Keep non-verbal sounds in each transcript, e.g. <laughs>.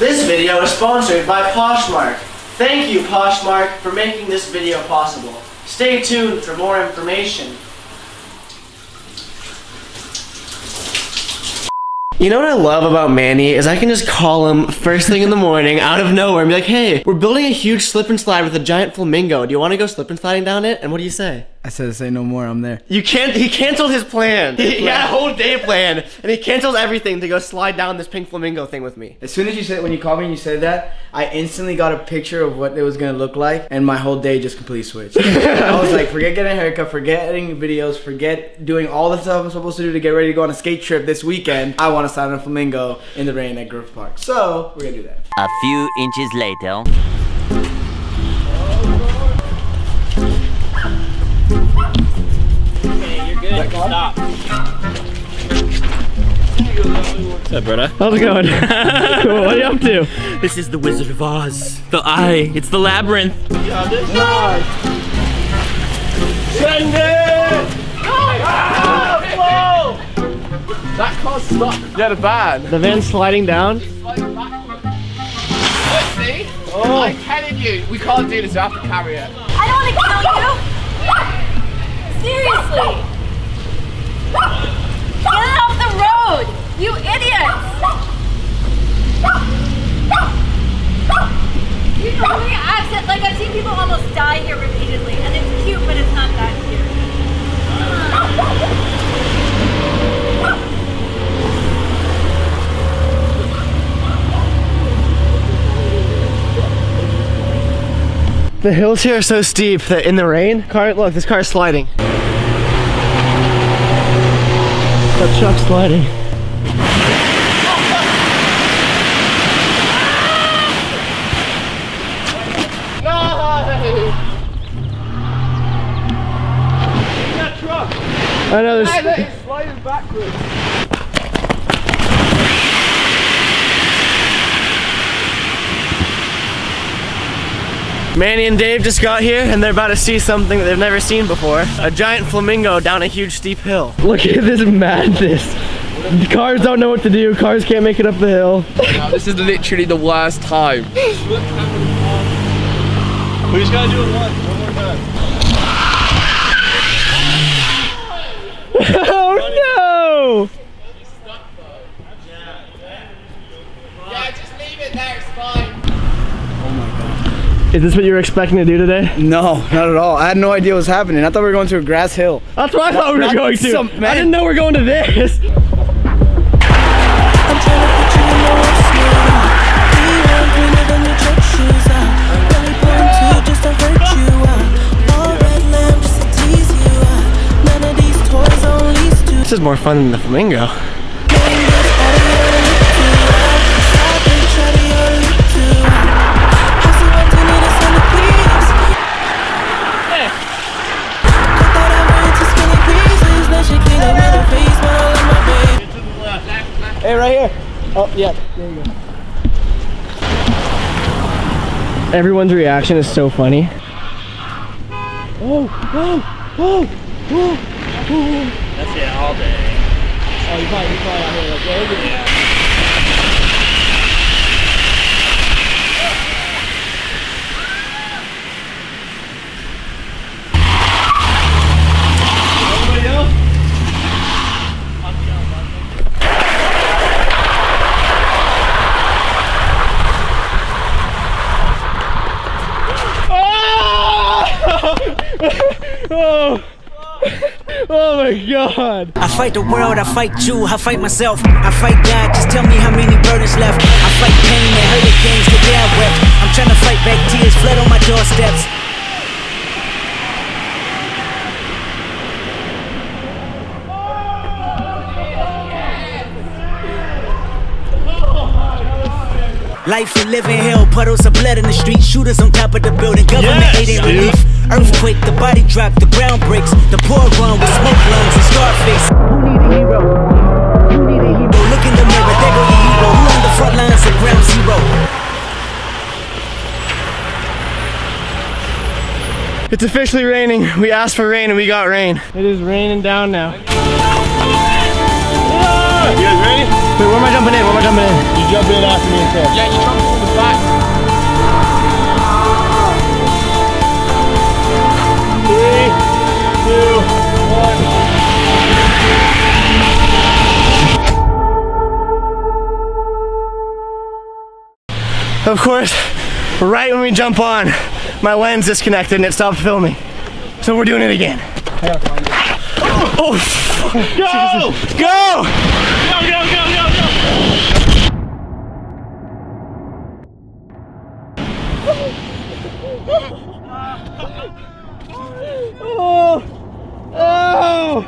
This video is sponsored by Poshmark. Thank you, Poshmark, for making this video possible. Stay tuned for more information. You know what I love about Manny is I can just call him first thing in the morning out of nowhere and be like, hey, we're building a huge slip and slide with a giant flamingo. Do you want to go slip and sliding down it? And what do you say? I said, say no more. I'm there. You can't. He canceled his plan. He, he had a whole day planned, and he canceled everything to go slide down this pink flamingo thing with me. As soon as you said when you called me and you said that, I instantly got a picture of what it was gonna look like, and my whole day just completely switched. <laughs> I was like, forget getting a haircut, forget editing videos, forget doing all the stuff I'm supposed to do to get ready to go on a skate trip this weekend. I want to slide on a flamingo in the rain at Grove Park. So we're gonna do that. A few inches later. Stop. What's up, brother? How's it going? <laughs> cool. What are you up to? This is the Wizard of Oz. The Eye. It's the labyrinth. Yeah, this guy. Send it! That car's stuck. Yeah, the van. The van's sliding down. Oh. I'm telling you, we can't do this. We have to carry it. I don't want to kill you. Seriously. Get off the road, you idiots. You know the accent. Like I've seen people almost die here repeatedly, and it's cute, but it's not that cute. The hills here are so steep that in the rain, car look, this car is sliding. That truck's sliding. I know there's It's sliding backwards. Manny and Dave just got here and they're about to see something that they've never seen before. A giant flamingo down a huge steep hill. Look at this madness. Cars don't know what to do. Cars can't make it up the hill. Now, this is literally the worst time. We just gotta do it once. One more time. oh no! Yeah, just leave it there. It's fine. Is this what you were expecting to do today? No, not at all. I had no idea what was happening. I thought we were going to a grass hill. That's what I thought we were going to. some- I man. didn't know we are going to this. This is more fun than the flamingo. Hey, right here. Oh, yeah. There you go. Everyone's reaction is so funny. Oh, oh, oh, oh, oh. That's it all day. Oh, you probably, you probably out here like, yeah. Oh! Oh my god! I fight the world, I fight you, I fight myself, I fight God, just tell me how many burdens left. I fight pain and against the day I wept. I'm trying to fight back tears, flood on my doorsteps. Life and living hell, puddles of blood in the street, shooters on top of the building, government Yes, aid ain't dude. relief. Earthquake, the body drop, the ground breaks, the poor run with smoke lungs and Scarface. Who need a hero? Who need a hero? Look in the mirror, there go your hero. Who on the front lines of ground zero? It's officially raining. We asked for rain and we got rain. It is raining down now. I jumping in? Where am I jumping in? You jump in after me and Yeah, you jump in the back. Three, two, one. Of course, right when we jump on, my lens disconnected and it stopped filming. So we're doing it again. Oh, go! Go! Go, go, go, go, go! Oh! Oh!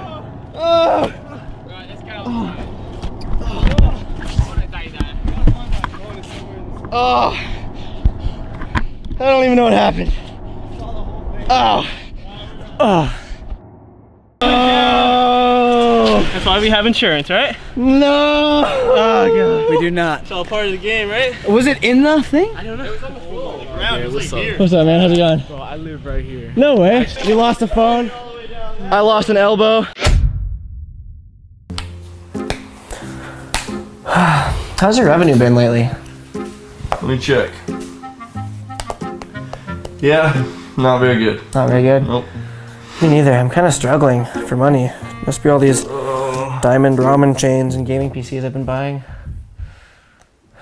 Oh! Right, let's get out. I wanna die there. Oh! I don't even know what happened. Oh! Oh! Oh! That's why we have insurance, right? No! Oh god. We do not. It's all part of the game, right? Was it in the thing? I don't know. it what's up? What's up, man? How's it going? Bro, I live right here. No way. You lost a phone. I lost an elbow. <sighs> How's your revenue been lately? Let me check. Yeah, not very good. Not very good. Nope. Me neither. I'm kind of struggling for money. Must be all these diamond ramen chains and gaming PCs I've been buying.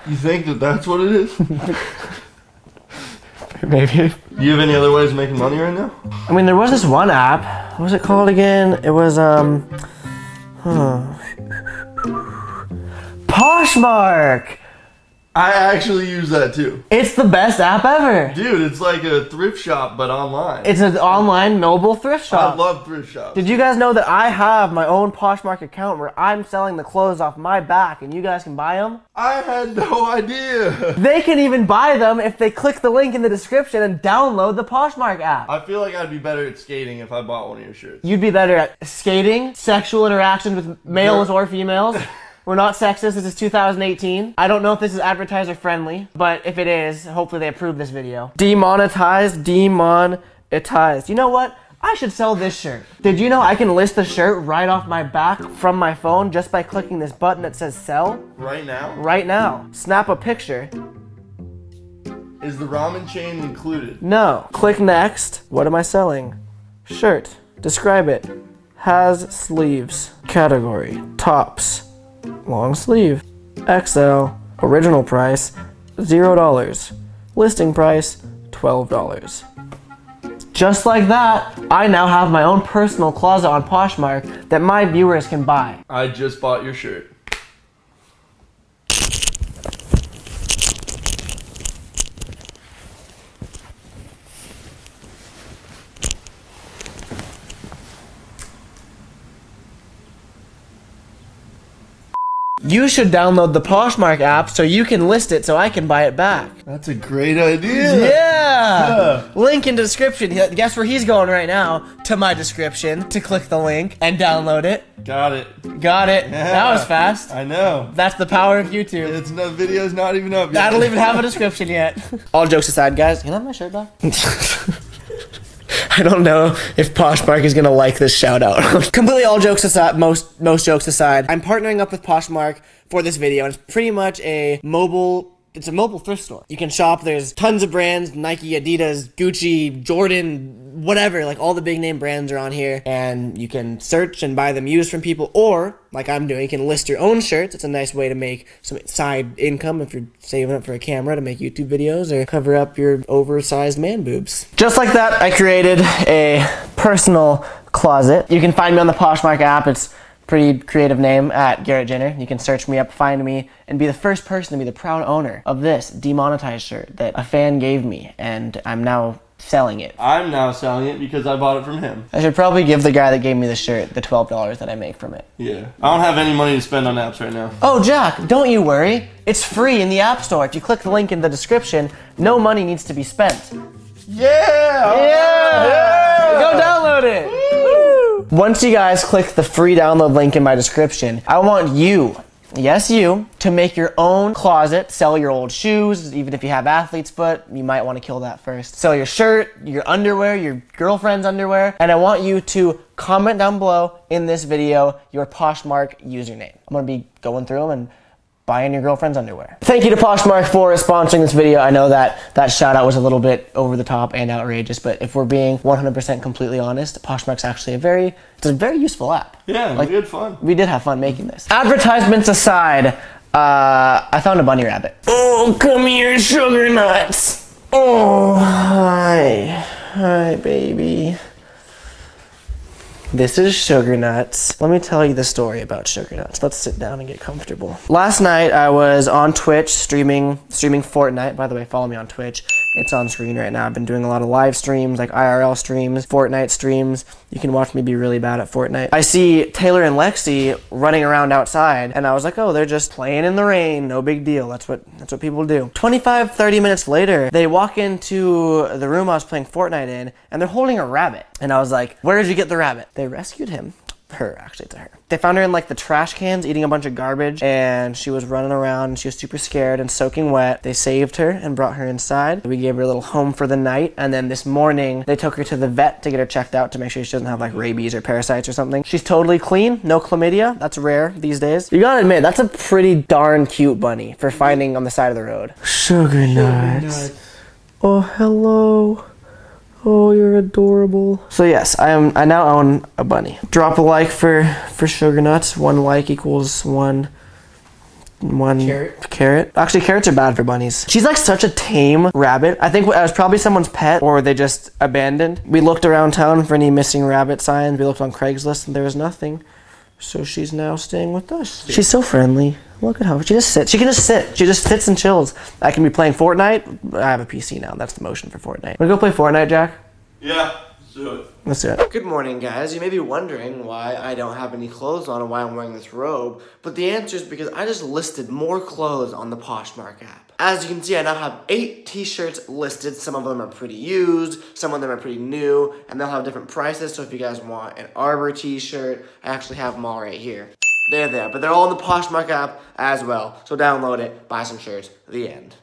You think that that's what it is? <laughs> Maybe. Do you have any other ways of making money right now? I mean, there was this one app. What was it called again? It was um. Huh. Poshmark. I actually use that too. It's the best app ever. Dude, it's like a thrift shop but online. It's an online mobile thrift shop. I love thrift shops. Did you guys know that I have my own Poshmark account where I'm selling the clothes off my back and you guys can buy them? I had no idea. <laughs> They can even buy them if they click the link in the description and download the Poshmark app. I feel like I'd be better at skating if I bought one of your shirts. You'd be better at skating, sexual interactions with males or females. <laughs> We're not sexist. This is 2018. I don't know if this is advertiser friendly, but if it is, hopefully they approve this video. Demonetized, demonetized. You know what? I should sell this shirt. Did you know I can list the shirt right off my back from my phone just by clicking this button that says sell Right now? right now? Snap a picture. Is the ramen chain included? No. Click next. What am I selling? Shirt. Describe it. Has sleeves. Category. Tops. Long sleeve. XL. Original price. $0. Listing price. $12. Just like that, I now have my own personal closet on Poshmark that my viewers can buy. I just bought your shirt. You should download the Poshmark app so you can list it so I can buy it back. That's a great idea. Yeah! Link in description. Guess where he's going right now? To my description to click the link and download it. Got it. Got it. That was fast. I know. That's the power of YouTube. It's no video's not even up yet. I don't even have a description yet. <laughs> All jokes aside, guys, can I have my shirt back? <laughs> <laughs> I don't know if Poshmark is gonna like this shout out. <laughs> Completely all jokes aside, most most jokes aside, I'm partnering up with Poshmark for this video, and it's pretty much a mobile. It's a mobile thrift store. You can shop. There's tons of brands: Nike, Adidas, Gucci, Jordan, whatever. Like all the big name brands are on here, and you can search and buy them used from people, or like I'm doing, you can list your own shirts. It's a nice way to make some side income if you're saving up for a camera to make YouTube videos or cover up your oversized man boobs. Just like that, I created a personal closet. You can find me on the Poshmark app. It's pretty creative name at Garrett Ginner. You can search me up, find me, and be the first person to be the proud owner of this demonetized shirt that a fan gave me, and I'm now selling it. I'm now selling it because I bought it from him. I should probably give the guy that gave me the shirt the $12 that I make from it. Yeah. I don't have any money to spend on apps right now. Oh, Jack, don't you worry. It's free in the App Store. If you click the link in the description, no money needs to be spent. Yeah! Yeah! Go download it! Woo! Once you guys click the free download link in my description, I want you yes, you, to make your own closet, sell your old shoes, even if you have athlete's foot, you might want to kill that first. Sell your shirt, your underwear, your girlfriend's underwear, and I want you to comment down below in this video your Poshmark username. I'm gonna be going through them and buying your girlfriend's underwear. Thank you to Poshmark for sponsoring this video. I know that that shout out was a little bit over the top and outrageous, but if we're being 100% completely honest, Poshmark's actually a very, it's a very useful app. Yeah, Like- we had fun. We did have fun making this. Advertisements aside, uh, I found a bunny rabbit. Oh, come here, sugar nuts. Oh, hi. Hi, baby. This is Sugar Nuts. Let me tell you the story about Sugar Nuts. Let's sit down and get comfortable. Last night I was on Twitch streaming streaming Fortnite. By the way, follow me on Twitch. It's on screen right now. I've been doing a lot of live streams, like IRL streams, Fortnite streams. You can watch me be really bad at Fortnite. I see Taylor and Lexi running around outside, and I was like, oh, they're just playing in the rain. No big deal. That's what that's what people do. 25, 30 minutes later, they walk into the room I was playing Fortnite in, and they're holding a rabbit. And I was like, where did you get the rabbit? They rescued him. Her, actually, it's a her. They found her in like the trash cans eating a bunch of garbage, and she was running around and she was super scared and soaking wet. They saved her and brought her inside. We gave her a little home for the night, and then this morning they took her to the vet to get her checked out to make sure she doesn't have like rabies or parasites or something. She's totally clean, no chlamydia. That's rare these days. You gotta admit, that's a pretty darn cute bunny for finding on the side of the road. Sugar nuts. Oh, hello. Oh, you're adorable. So yes, I am. I now own a bunny. Drop a like for for Sugar Nuts. One like equals one. One Carrot? Carrot. Actually, carrots are bad for bunnies. She's like such a tame rabbit. I think it was probably someone's pet, or they just abandoned. We looked around town for any missing rabbit signs. We looked on Craigslist, and there was nothing. So she's now staying with us. She's so friendly. Look at how she just sits. She can just sit. She just sits and chills. I can be playing Fortnite. I have a PC now. That's the motion for Fortnite. Wanna go play Fortnite, Jack? Yeah, let's do it. Let's do it. Good morning, guys. You may be wondering why I don't have any clothes on and why I'm wearing this robe, but the answer is because I just listed more clothes on the Poshmark app. As you can see, I now have eight t-shirts listed. Some of them are pretty used, some of them are pretty new, and they'll have different prices. So if you guys want an Arbor t-shirt, I actually have them all right here. They're there, but they're all in the Poshmark app as well. So download it, buy some shirts. The end.